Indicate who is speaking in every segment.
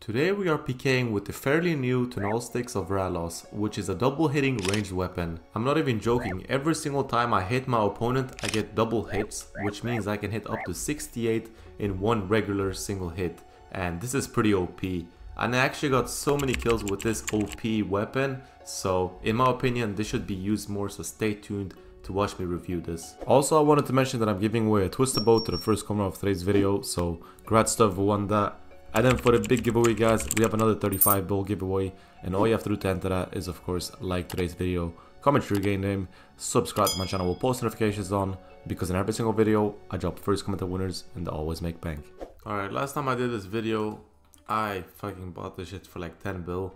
Speaker 1: Today we are PKing with the fairly new Tonalztics of Ralos, which is a double hitting ranged weapon. I'm not even joking, every single time I hit my opponent I get double hits, which means I can hit up to 68 in one regular single hit. And this is pretty OP. And I actually got so many kills with this OP weapon, so in my opinion this should be used more so stay tuned to watch me review this. Also I wanted to mention that I'm giving away a Twisted Bow to the first comment of today's video, so congrats to won that. And then for the big giveaway guys, we have another 35 bowl giveaway. And all you have to do to enter that is of course like today's video, comment your game name, subscribe to my channel with post notifications on, because in every single video, I drop first commented winners and they always make bank. Alright, last time I did this video, I fucking bought this shit for like 10 bill.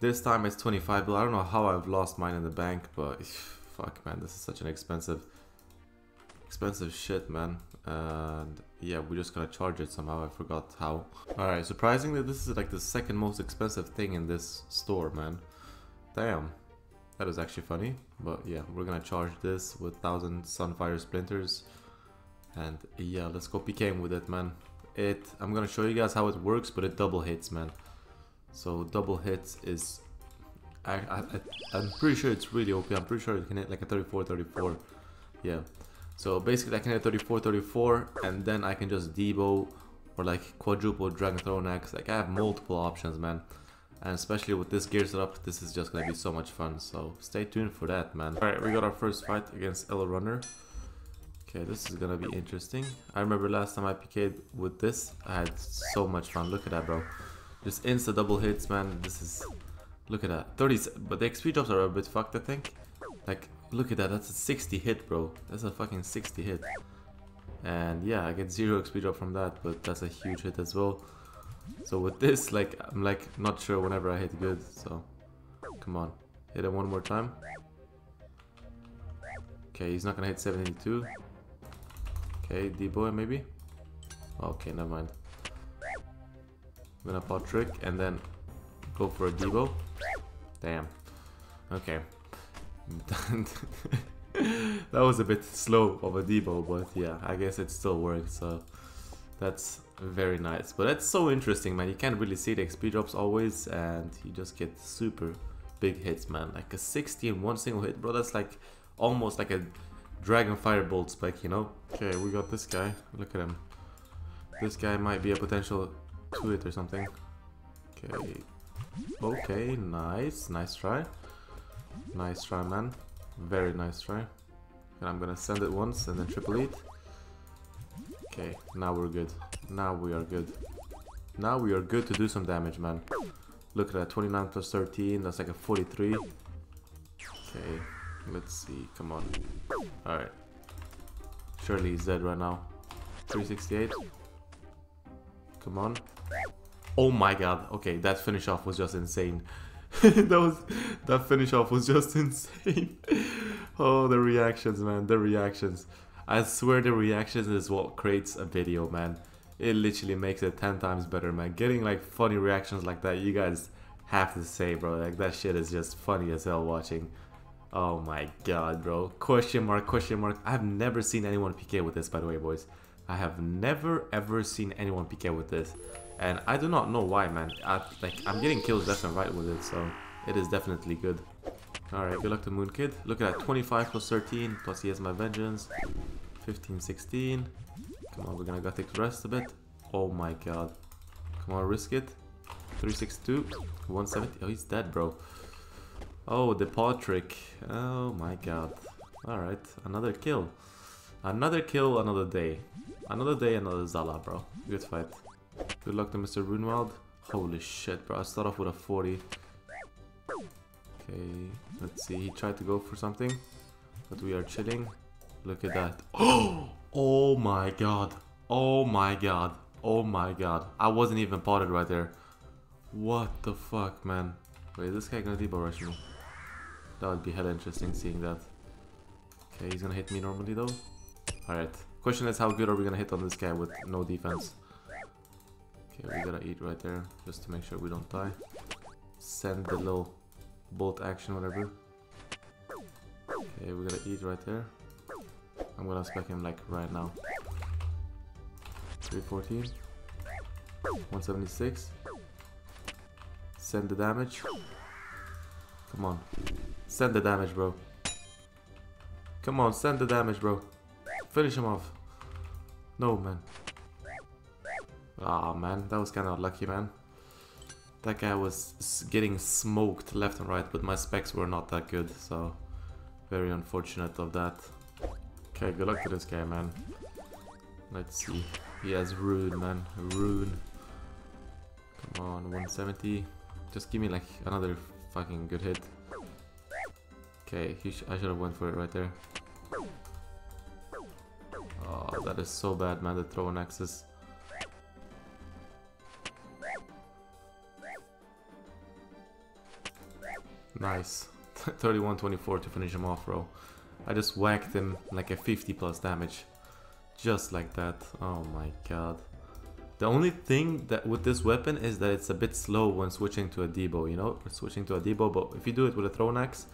Speaker 1: This time it's 25 bill. I don't know how I've lost mine in the bank, but fuck man, this is such an expensive, expensive shit man. And yeah, we're just gonna charge it somehow. I forgot how. Alright, surprisingly, this is like the second most expensive thing in this store, man. Damn. That is actually funny. But yeah, we're gonna charge this with 1000 Sunfire Splinters. And yeah, let's go PKing with it, man it I'm gonna show you guys how it works but it double hits man so double hits is I, I, I am pretty sure it's really OP I'm pretty sure it can hit like a 34 34 yeah so basically I can hit 34 34 and then I can just debo or like quadruple dragon Throw next. like I have multiple options man and especially with this gear setup this is just gonna be so much fun so stay tuned for that man all right we got our first fight against Elo Runner Okay, this is gonna be interesting. I remember last time I PK'd with this, I had so much fun. Look at that, bro. Just insta double hits, man. This is... Look at that. 30... But the XP drops are a bit fucked, I think. Like, look at that. That's a 60 hit, bro. That's a fucking 60 hit. And yeah, I get zero XP drop from that, but that's a huge hit as well. So with this, like, I'm like not sure whenever I hit good, so... Come on. Hit it one more time. Okay, he's not gonna hit 72. Okay, D-boy maybe? Okay, never mind. I'm gonna pot trick and then go for a Debo. Damn. Okay. that was a bit slow of a Debo, but yeah, I guess it still worked, so that's very nice. But that's so interesting, man. You can't really see the XP drops always, and you just get super big hits, man. Like a 60 in one single hit, bro. That's like almost like a Dragon Firebolt spec, you know? Okay, we got this guy. Look at him. This guy might be a potential to it or something. Okay. Okay, nice. Nice try. Nice try, man. Very nice try. And I'm gonna send it once and then triple it. Okay, now we're good. Now we are good. Now we are good to do some damage, man. Look at that, 29 plus 13, that's like a 43. Okay, Let's see, come on. Alright. Surely he's dead right now. 368. Come on. Oh my god. Okay, that finish off was just insane. that was that finish off was just insane. oh, the reactions, man. The reactions. I swear the reactions is what creates a video, man. It literally makes it 10 times better, man. Getting like funny reactions like that, you guys have to say, bro. Like that shit is just funny as hell watching. Oh my god, bro. Question mark, question mark. I've never seen anyone PK with this, by the way, boys. I have never ever seen anyone PK with this. And I do not know why, man. I, like, I'm getting kills left and right with it, so it is definitely good. Alright, good luck to Moon Kid. Look at that, 25 plus 13, plus he has my Vengeance. 15, 16. Come on, we're gonna go take rest a bit. Oh my god. Come on, risk it. 362, 170. Oh, he's dead, bro. Oh, the paw trick. Oh my god. Alright, another kill. Another kill, another day. Another day, another Zala, bro. Good fight. Good luck to Mr. Runewald. Holy shit, bro. I start off with a 40. Okay, let's see. He tried to go for something, but we are chilling. Look at that. Oh, oh my god. Oh my god. Oh my god. I wasn't even potted right there. What the fuck, man? Wait, is this guy gonna debo rush me? That would be hella interesting seeing that. Okay, he's gonna hit me normally though. Alright. Question is how good are we gonna hit on this guy with no defense? Okay, we gotta eat right there just to make sure we don't die. Send the little bolt action, whatever. Okay, we gotta eat right there. I'm gonna spec him like right now. 314. 176. Send the damage. Come on. Send the damage, bro. Come on, send the damage, bro. Finish him off. No, man. Ah, oh, man. That was kind of lucky, man. That guy was getting smoked left and right, but my specs were not that good, so... Very unfortunate of that. Okay, good luck to this guy, man. Let's see. He has Rune, man. Rune. Come on, 170. Just give me like another fucking good hit. Okay, sh I should have went for it right there. Oh, that is so bad, man, the throw an Nice. 31-24 to finish him off, bro. I just whacked him like a 50 plus damage. Just like that. Oh my god. The only thing that with this weapon is that it's a bit slow when switching to a Debo, you know? Switching to a Debo, but if you do it with a thrown axe,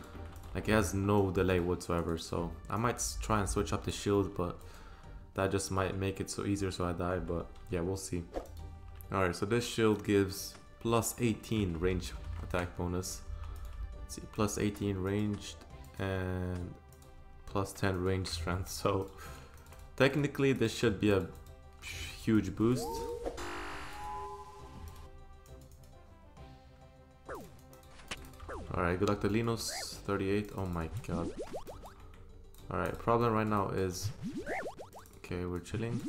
Speaker 1: like it has no delay whatsoever, so I might try and switch up the shield, but that just might make it so easier so I die, but yeah, we'll see. Alright, so this shield gives plus 18 range attack bonus. See, plus 18 ranged and plus 10 range strength, so technically this should be a huge boost. Alright, good luck to Linus, 38, oh my god. Alright, problem right now is... Okay, we're chilling.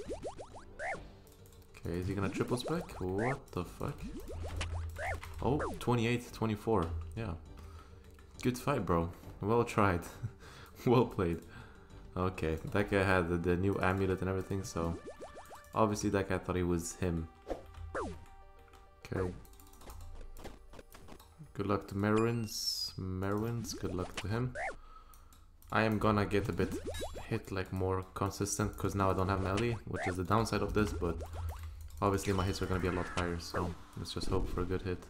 Speaker 1: Okay, is he gonna triple spec? What the fuck? Oh, 28, 24, yeah. Good fight, bro. Well tried. well played. Okay, that guy had the, the new amulet and everything, so... Obviously that guy thought he was him. Okay. Good luck to Merwins. Merwins, good luck to him. I am gonna get a bit hit like more consistent because now I don't have melee, which is the downside of this, but obviously my hits are gonna be a lot higher, so let's just hope for a good hit.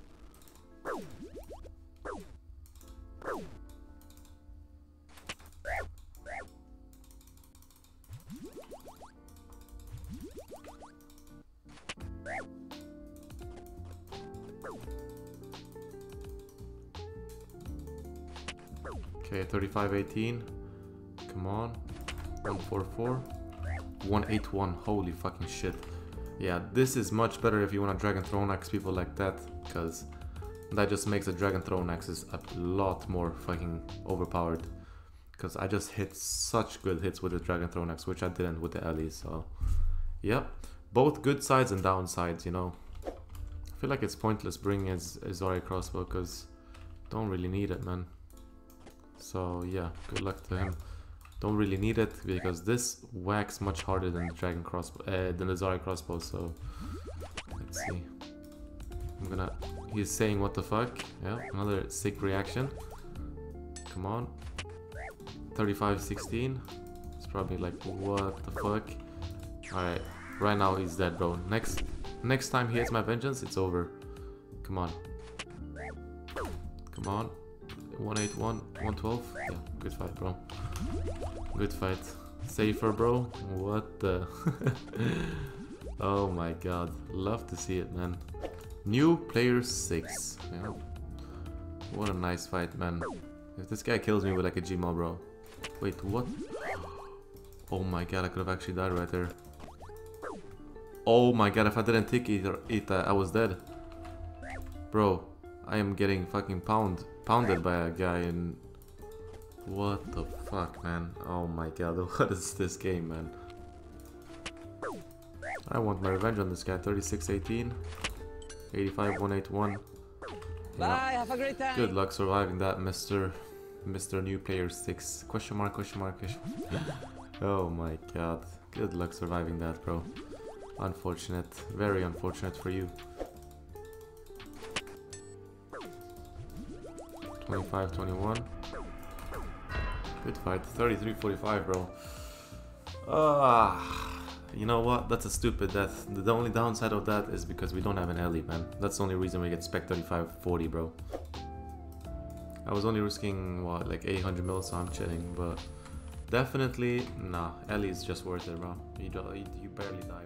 Speaker 1: Okay, 3518. Come on. 144. 181. Holy fucking shit. Yeah, this is much better if you want to Dragon Thrown Axe people like that, because that just makes the Dragon Thrown Axes a lot more fucking overpowered. Because I just hit such good hits with the Dragon Thrown Axe, which I didn't with the Ellie, so... Yep, both good sides and downsides, you know. I feel like it's pointless bringing a Zari crossbow, because don't really need it, man. So yeah, good luck to him. Don't really need it because this whacks much harder than the dragon crossbow, uh, than the Zari crossbow. So let's see. I'm gonna. He's saying what the fuck. Yeah, another sick reaction. Come on. 35-16. It's probably like what the fuck. All right, right now he's dead, bro. Next, next time he hits my vengeance, it's over. Come on. Come on. 181, 112. Yeah, good fight, bro. Good fight. Safer, bro. What the? oh my god. Love to see it, man. New player 6. Yeah. What a nice fight, man. If this guy kills me with like a Gmaul, bro. Wait, what? Oh my god, I could have actually died right there. Oh my god, if I didn't take it, I was dead. Bro, I am getting fucking pound pounded by a guy in... what the fuck man oh my god what is this game man I want my revenge on this guy 36 18 85 181
Speaker 2: Bye, have a great time.
Speaker 1: Good luck surviving that, Mr. Mr. New Player 6. Question mark, question mark, question Oh my god. Good luck surviving that, bro. Unfortunate. Very unfortunate for you. 25, 21. Good fight. 33, 45, bro. Ah, you know what? That's a stupid death. The only downside of that is because we don't have an Ellie, man. That's the only reason we get spec 35, 40, bro. I was only risking, what, like 800 mil, so I'm chilling, but definitely, nah, Ellie is just worth it, bro. You, you, you barely die